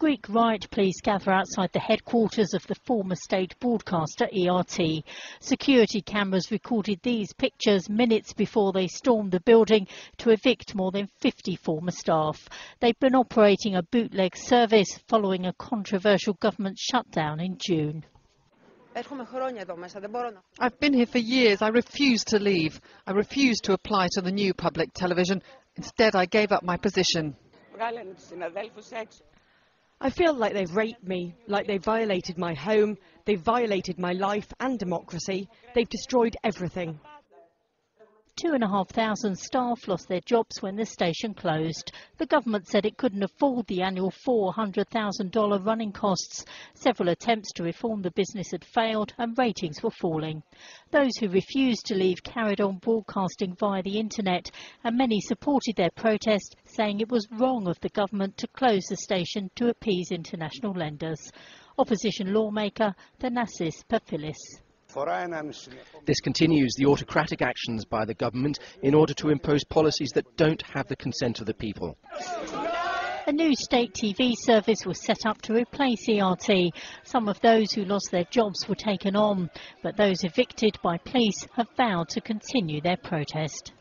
Greek riot police gather outside the headquarters of the former state broadcaster ERT. Security cameras recorded these pictures minutes before they stormed the building to evict more than 50 former staff. They've been operating a bootleg service following a controversial government shutdown in June. I've been here for years. I refuse to leave. I refuse to apply to the new public television. Instead, I gave up my position. I feel like they've raped me, like they've violated my home, they've violated my life and democracy, they've destroyed everything. Two and a half thousand staff lost their jobs when the station closed. The government said it couldn't afford the annual $400,000 running costs. Several attempts to reform the business had failed and ratings were falling. Those who refused to leave carried on broadcasting via the internet and many supported their protest, saying it was wrong of the government to close the station to appease international lenders. Opposition lawmaker Thanasis Pafilis. This continues the autocratic actions by the government in order to impose policies that don't have the consent of the people. A new state TV service was set up to replace ERT. Some of those who lost their jobs were taken on, but those evicted by police have vowed to continue their protest.